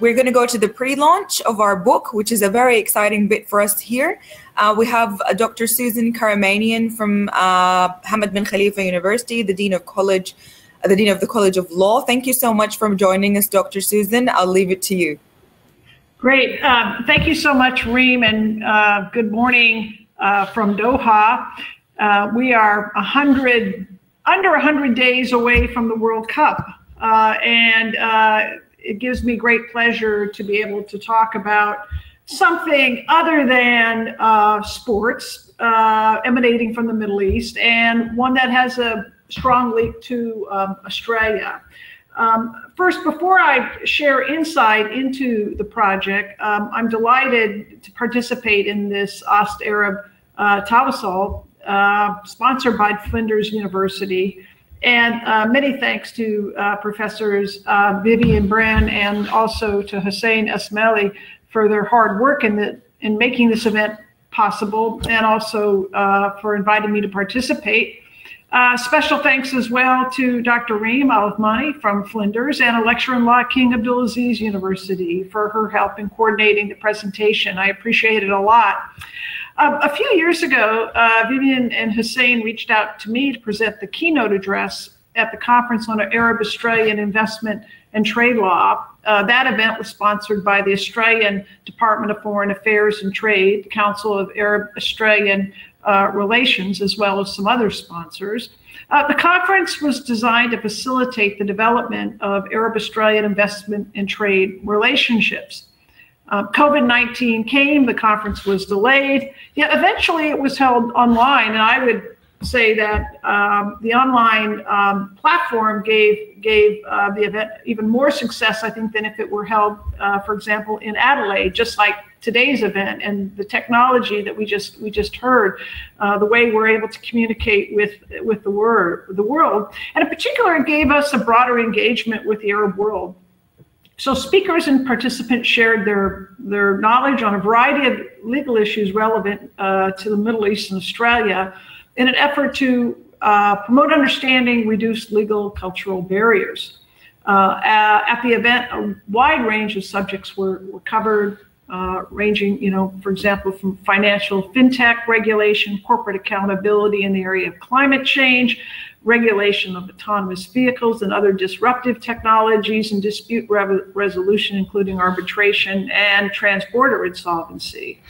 we're going to go to the pre-launch of our book, which is a very exciting bit for us here. Uh, we have uh, Dr. Susan Karamanian from uh, Hamad bin Khalifa University, the Dean of College, uh, the Dean of the College of Law. Thank you so much for joining us, Dr. Susan. I'll leave it to you. Great. Um, thank you so much, Reem, and uh, good morning uh, from Doha. we are 100, under 100 days away from the World Cup. and it gives me great pleasure to be able to talk about something other than uh, sports uh, emanating from the Middle East and one that has a strong link to um, Australia. Um, first, before I share insight into the project, um, I'm delighted to participate in this AustArab uh, uh, sponsored by Flinders University. And uh, many thanks to uh, Professors uh, Vivian Bren and also to Hussein Esmaili for their hard work in, the, in making this event possible and also uh, for inviting me to participate. Uh, special thanks as well to Dr. Reem Alouthmani from Flinders and a lecturer in law at King Abdulaziz University for her help in coordinating the presentation. I appreciate it a lot. Um, a few years ago, uh, Vivian and Hussein reached out to me to present the keynote address at the Conference on Arab Australian Investment and Trade Law. Uh, that event was sponsored by the Australian Department of Foreign Affairs and Trade, Council of Arab Australian uh, Relations, as well as some other sponsors. Uh, the conference was designed to facilitate the development of Arab Australian investment and trade relationships. Uh, COVID 19 came, the conference was delayed, yet eventually it was held online. And I would say that um, the online um, platform gave, gave uh, the event even more success, I think, than if it were held, uh, for example, in Adelaide, just like today's event and the technology that we just we just heard, uh, the way we're able to communicate with with the word the world, and in particular, it gave us a broader engagement with the Arab world. So speakers and participants shared their, their knowledge on a variety of legal issues relevant uh, to the Middle East and Australia in an effort to uh, promote understanding, reduce legal cultural barriers. Uh, at the event, a wide range of subjects were, were covered, uh, ranging, you know, for example, from financial fintech regulation, corporate accountability in the area of climate change, regulation of autonomous vehicles and other disruptive technologies, and dispute re resolution, including arbitration and transborder insolvency.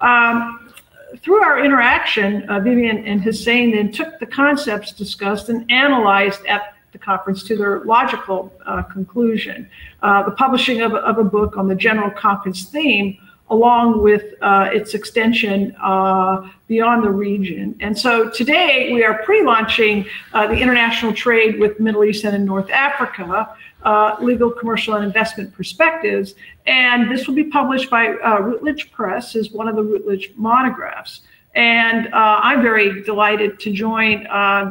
Um, through our interaction, uh, Vivian and Hussein then took the concepts discussed and analyzed at the conference to their logical uh, conclusion. Uh, the publishing of, of, a book on the general conference theme along with uh, its extension uh, beyond the region. And so today we are pre-launching uh, the international trade with Middle East and North Africa, uh, legal, commercial, and investment perspectives. And this will be published by Routledge Press as one of the Routledge monographs. And uh, I'm very delighted to join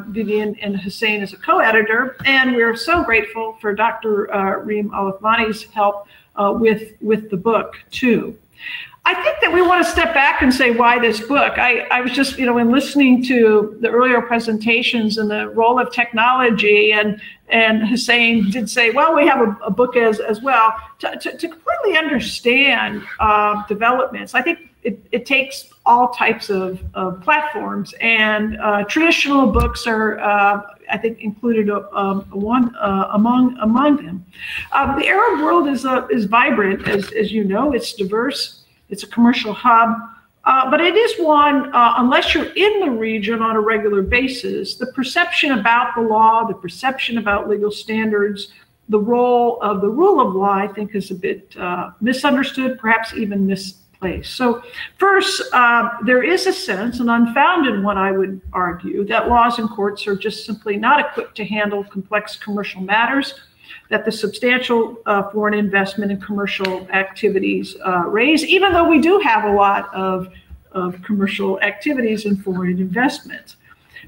Vivian and Hussein as a co-editor. And we're so grateful for Dr. Uh, Reem Alouthmani's help with, with the book too. I think that we want to step back and say why this book. I, I was just, you know, in listening to the earlier presentations and the role of technology, and and Hussein did say, well, we have a, a book as as well to, to, to completely understand uh, developments. I think it, it takes all types of, of platforms, and uh, traditional books are, uh, I think, included uh, um, one uh, among among them. Um, the Arab world is uh, is vibrant, as as you know. It's diverse it's a commercial hub, uh, but it is one, uh, unless you're in the region on a regular basis, the perception about the law, the perception about legal standards, the role of the rule of law, I think, is a bit uh, misunderstood, perhaps even misplaced. So, first, uh, there is a sense, an unfounded one, I would argue, that laws and courts are just simply not equipped to handle complex commercial matters that the substantial uh, foreign investment and commercial activities uh, raise, even though we do have a lot of, of commercial activities and foreign investment.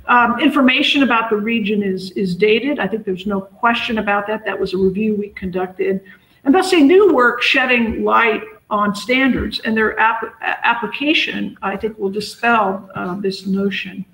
Um, information about the region is, is dated. I think there's no question about that. That was a review we conducted. And thus, a new work shedding light on standards and their ap application, I think, will dispel uh, this notion.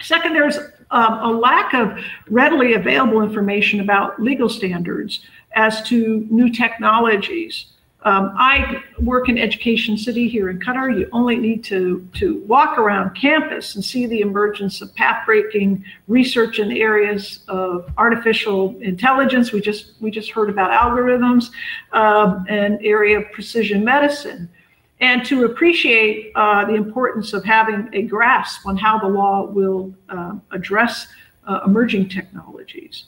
Second, there's um, a lack of readily available information about legal standards as to new technologies. Um, I work in Education City here in Qatar. You only need to, to walk around campus and see the emergence of path-breaking research in the areas of artificial intelligence. We just we just heard about algorithms um, and area of precision medicine, and to appreciate uh, the importance of having a grasp on how the law will uh, address uh, emerging technologies.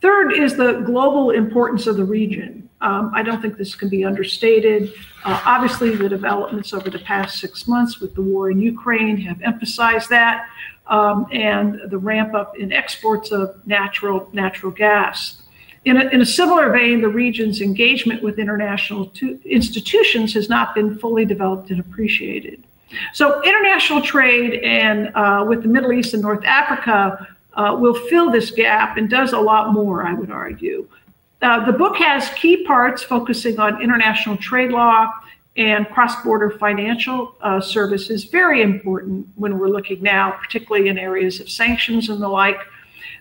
Third is the global importance of the region. Um, I don't think this can be understated. Uh, obviously, the developments over the past six months with the war in Ukraine have emphasized that, um, and the ramp up in exports of natural natural gas. In a, in a similar vein, the region's engagement with international institutions has not been fully developed and appreciated. So, international trade and uh, with the Middle East and North Africa uh, will fill this gap and does a lot more, I would argue. Uh, the book has key parts focusing on international trade law and cross-border financial uh, services, very important when we're looking now, particularly in areas of sanctions and the like.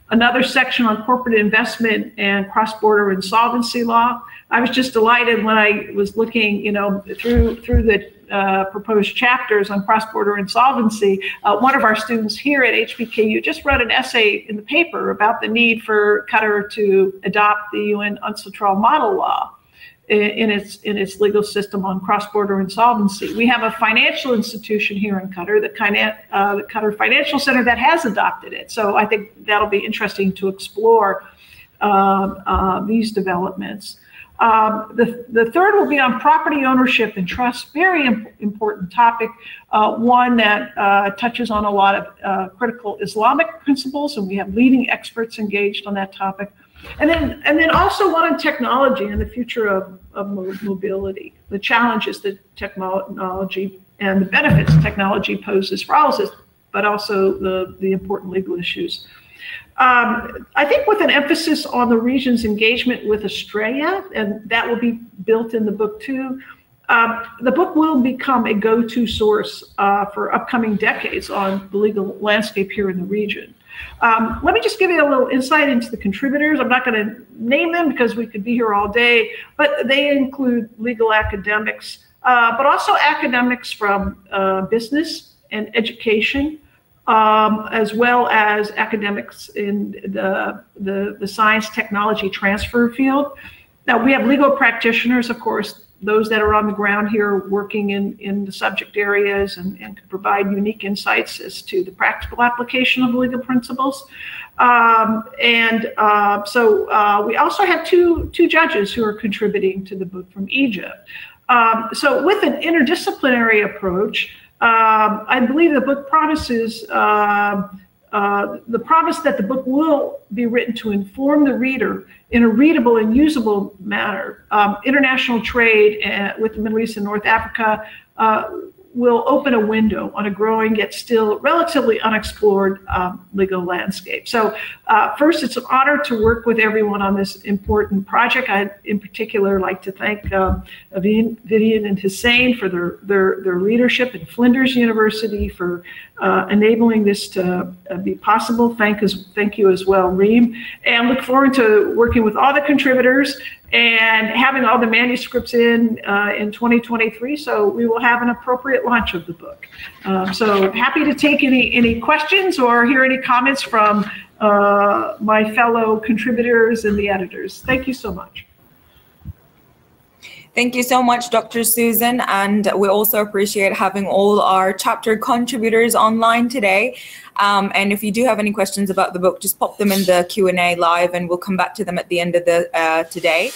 Another section on corporate investment and cross-border insolvency law. I was just delighted when I was looking, you know, through through the uh, proposed chapters on cross-border insolvency, uh, one of our students here at HBKU just wrote an essay in the paper about the need for Qatar to adopt the UN UNCITRAL model law in its in its legal system on cross-border insolvency. We have a financial institution here in Qatar, the, uh, the Qatar Financial Center, that has adopted it. So I think that'll be interesting to explore uh, uh, these developments. Um, the, the third will be on property ownership and trust, very imp important topic, uh, one that uh, touches on a lot of uh, critical Islamic principles, and we have leading experts engaged on that topic. And then, and then also one on technology and the future of, of mobility, the challenges that technology and the benefits technology poses for all of us, but also the, the important legal issues. Um, I think with an emphasis on the region's engagement with Australia, and that will be built in the book too. Um, the book will become a go-to source uh, for upcoming decades on the legal landscape here in the region. Um, let me just give you a little insight into the contributors. I'm not going to name them because we could be here all day, but they include legal academics, uh, but also academics from uh, business and education, um, as well as academics in the, the, the science technology transfer field. Now, we have legal practitioners, of course, those that are on the ground here working in, in the subject areas and, and provide unique insights as to the practical application of legal principles. Um, and uh, so uh, we also have two, two judges who are contributing to the book from Egypt. Um, so with an interdisciplinary approach, um, I believe the book promises uh, uh, the promise that the book will be written to inform the reader in a readable and usable manner. Um, international trade uh, with the Middle East and North Africa uh, will open a window on a growing yet still relatively unexplored um, legal landscape. So uh, first, it's an honor to work with everyone on this important project. I, in particular, like to thank um, Vivian and Hussein for their, their, their leadership and Flinders University for uh, enabling this to uh, be possible. Thank, as, thank you as well, Reem. And look forward to working with all the contributors and having all the manuscripts in uh, in 2023. So we will have an appropriate launch of the book. Um, so happy to take any any questions or hear any comments from uh, my fellow contributors and the editors. Thank you so much. Thank you so much, Dr. Susan. And we also appreciate having all our chapter contributors online today. Um, and if you do have any questions about the book, just pop them in the Q&A live and we'll come back to them at the end of the uh, today.